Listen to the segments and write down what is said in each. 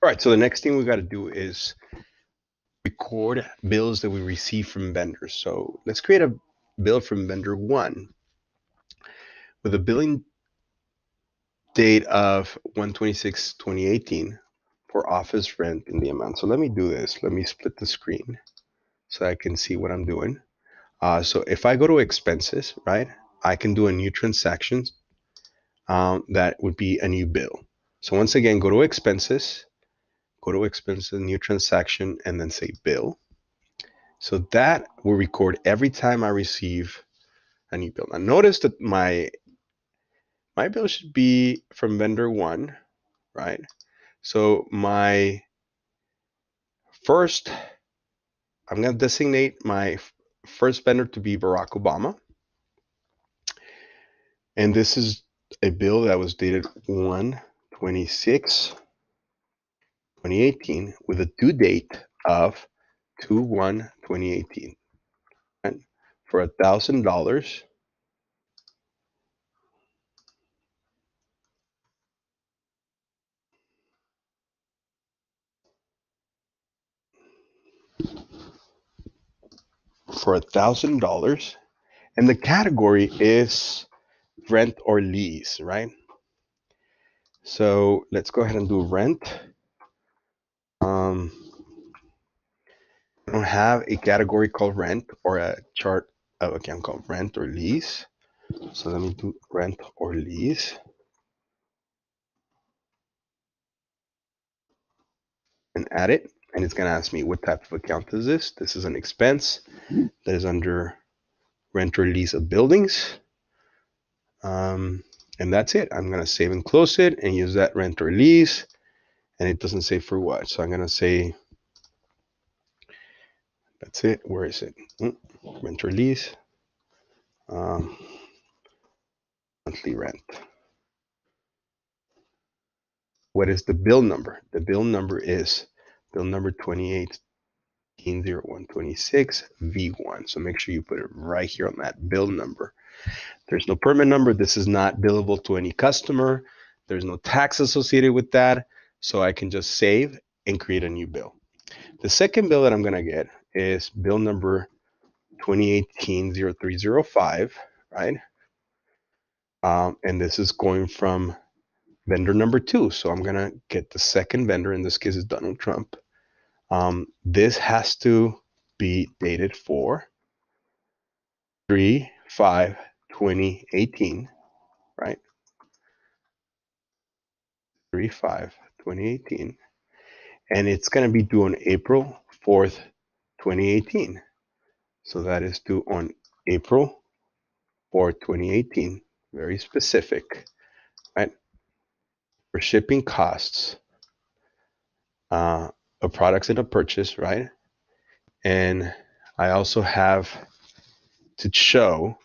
All right, so the next thing we got to do is record bills that we receive from vendors. So let's create a bill from vendor one with a billing date of 126 2018 for office rent in the amount. So let me do this. Let me split the screen so I can see what I'm doing. Uh, so if I go to expenses, right, I can do a new transaction um, that would be a new bill. So once again, go to expenses, go to expenses, new transaction, and then say bill. So that will record every time I receive a new bill. Now notice that my my bill should be from vendor one, right? So my first, I'm going to designate my first vendor to be Barack Obama. And this is a bill that was dated 1 26 2018 with a due date of 2 1 2018 And for a thousand dollars for a thousand dollars and the category is rent or lease right? So let's go ahead and do rent um, I don't have a category called rent or a chart of account called rent or lease. So let me do rent or lease. And add it and it's going to ask me what type of account is this. This is an expense that is under rent or lease of buildings. Um, and that's it. I'm going to save and close it and use that rent or lease and it doesn't say for what so i'm going to say that's it where is it mm, rent release. um, monthly rent what is the bill number the bill number is bill number 28 0126 V1. So make sure you put it right here on that bill number. There's no permit number. This is not billable to any customer. There's no tax associated with that. So I can just save and create a new bill. The second bill that I'm going to get is bill number 2018-0305, right? Um, and this is going from vendor number two. So I'm going to get the second vendor. In this case, is Donald Trump. Um, this has to be dated for 3 5 2018, right? 3 5 2018. And it's going to be due on April 4th, 2018. So that is due on April 4th, 2018. Very specific, right? For shipping costs, uh, a products in a purchase, right? And I also have to show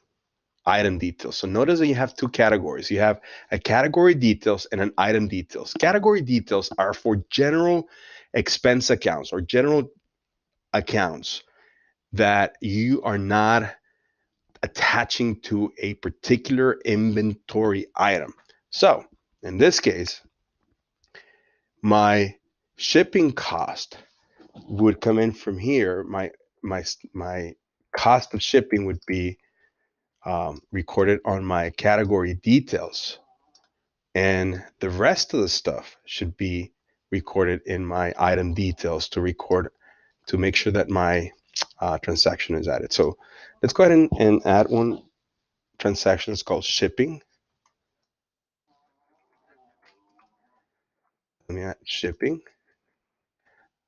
item details. So notice that you have two categories. You have a category details and an item details. Category details are for general expense accounts or general accounts that you are not attaching to a particular inventory item. So in this case, my shipping cost would come in from here. My my my cost of shipping would be um, recorded on my category details, and the rest of the stuff should be recorded in my item details to record to make sure that my uh, transaction is added. So let's go ahead and, and add one transaction. It's called shipping. Let me add shipping.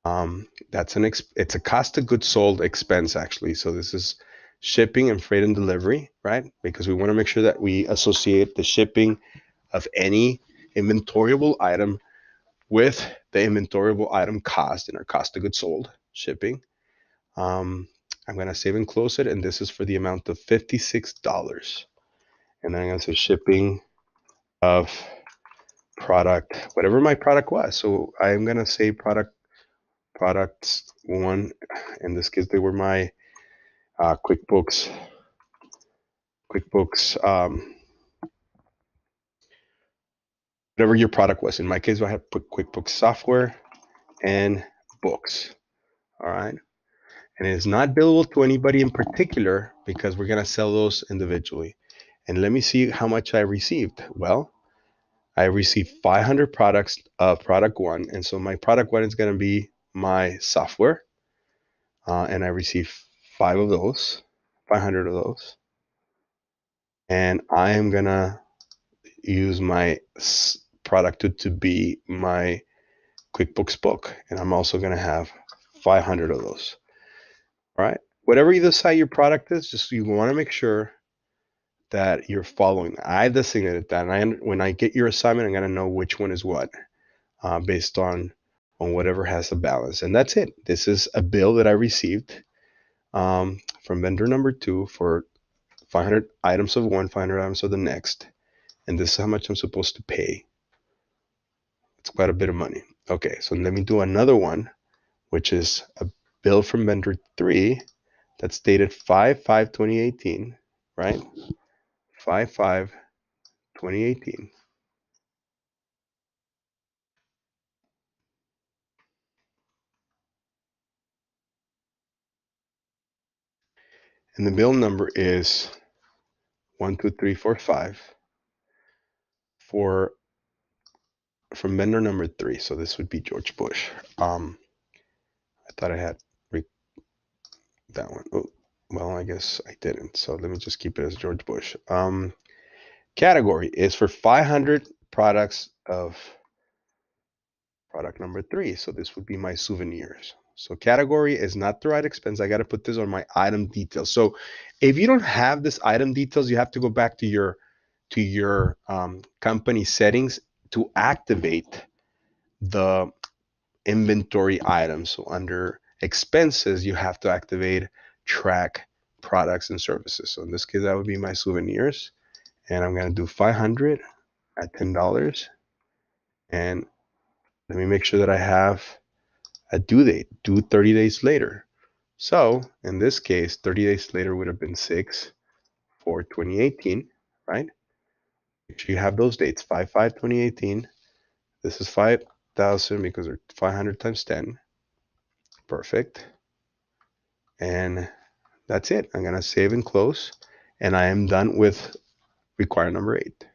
Um, that's an it's a cost of goods sold expense actually. So this is shipping and freight and delivery, right? Because we want to make sure that we associate the shipping of any inventoriable item with the inventoriable item cost in our cost of goods sold shipping. Um, I'm going to save and close it, and this is for the amount of $56. And then I'm going to say shipping of product, whatever my product was. So I'm going to say product products one in this case they were my uh, quickbooks quickbooks um, whatever your product was in my case i have quickbooks software and books. All right. And it's not billable to anybody in particular because we're going to sell those individually. And let me see how much I received. Well, I received 500 products of product one. And so my product one is going to be my software. Uh, and I received five of those, 500 of those. And I am going to use my product to, to be my QuickBooks book. And I'm also going to have 500 of those. All right. Whatever you decide your product is, just you want to make sure that you're following. I designated that. And I, when I get your assignment, I'm going to know which one is what uh, based on on whatever has the balance. And that's it. This is a bill that I received um, from vendor number two for 500 items of one, 500 items of the next. And this is how much I'm supposed to pay. It's quite a bit of money. Okay, so let me do another one, which is a bill from vendor three that's dated 5 5 2018, right? 5 5 2018. And the bill number is 12345 for from vendor number three. So this would be George Bush. Um, I thought I had that one. Oh, well, I guess I didn't. So let me just keep it as George Bush. Um, category is for 500 products of product number three. So this would be my souvenirs. So category is not the right expense. I got to put this on my item details. So if you don't have this item details, you have to go back to your to your um, company settings to activate the inventory items. So under expenses, you have to activate track products and services. So in this case, that would be my souvenirs. And I'm going to do 500 at $10. And let me make sure that I have a due date, due 30 days later. So in this case, 30 days later would have been 6 for 2018, right? Make sure you have those dates, 5 5 2018. This is 5,000 because they're 500 times 10. Perfect. And that's it. I'm going to save and close. And I am done with require number 8.